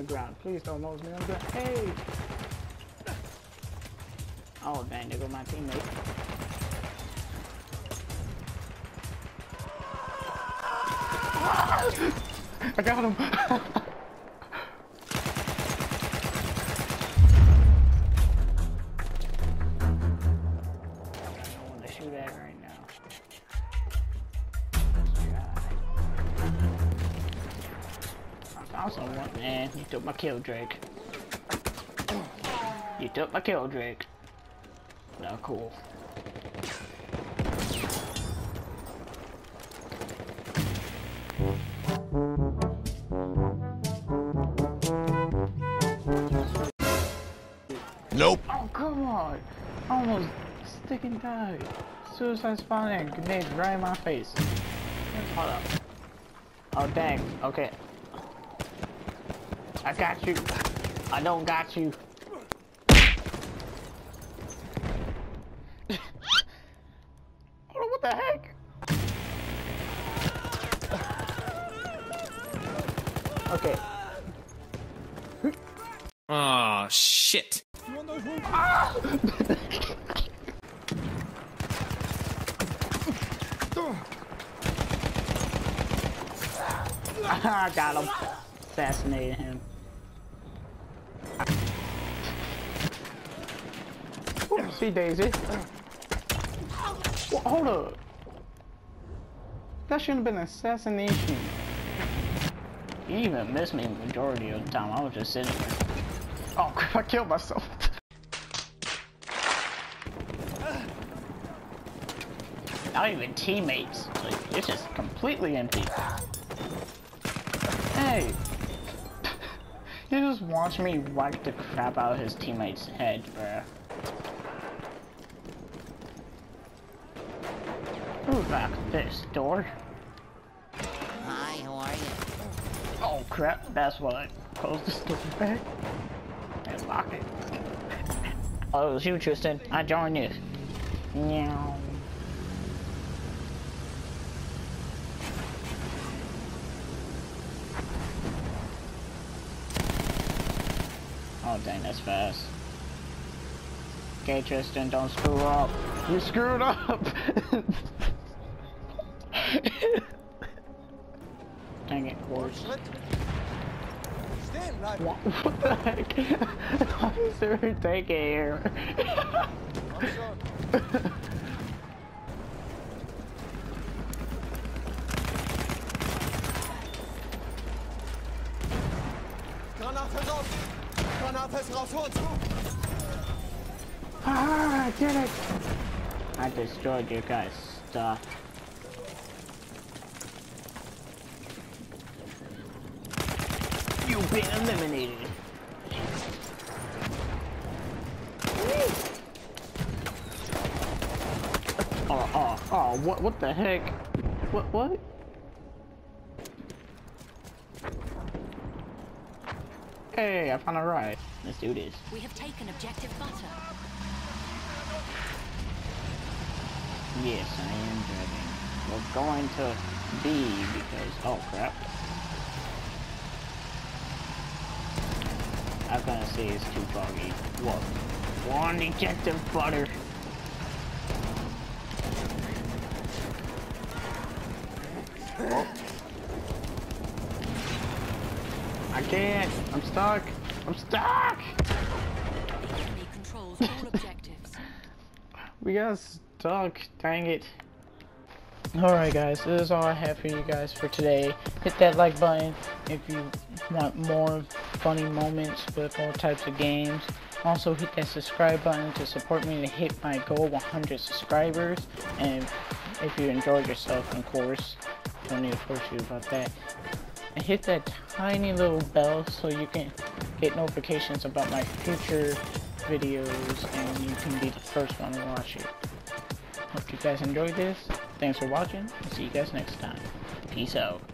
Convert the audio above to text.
the ground. Please don't nose me on the ground. Hey! Oh, dang, there go my teammate. I got him! Also, what man? You took my kill, Drake. You took my kill, Drake. No, cool. Nope. Oh, come on. Almost stick and die. Suicide spawning. Grenade right in my face. Hold up. Oh, dang. Okay. I got you. I don't got you. what the heck? Okay. Oh shit. I got him. Assassinated him. See Daisy. Well, hold up. That shouldn't have been assassination. You even missed me majority of the time. I was just sitting there. Oh crap, I killed myself. Not even teammates. Like, it's just completely empty. Hey! You just watched me wipe the crap out of his teammate's head, bruh. Who's back this door? Hi, how are you? Oh crap, that's why I closed the door back and lock it. oh, it was you, Tristan. I joined you. Meow. Oh dang, that's fast. Okay, Tristan, don't screw up. You screwed up! dang it, course. What, what the heck? Officer, take care. Granate raus! Granate ist raus, zu! Ah, I did it! I destroyed your guys' stuff. You've been eliminated. Oh, oh, oh, what, what the heck? What, what? Hey, I found a ride. Let's do this. We have taken objective butter. Yes, I am driving. We're going to B because, oh crap. I was gonna say it's too foggy. Whoa. One ejective butter. Whoa. I can't. I'm stuck. I'm stuck. The enemy controls all objectives. We got stuck. Dang it. Alright guys, this is all I have for you guys for today. Hit that like button if you want more funny moments with all types of games. Also hit that subscribe button to support me to hit my goal 100 subscribers. And if you enjoyed yourself, of course, don't need to force you about that. And hit that tiny little bell so you can get notifications about my future videos and you can be the first one to watch it. Hope you guys enjoyed this. Thanks for watching. see you guys next time. Peace out.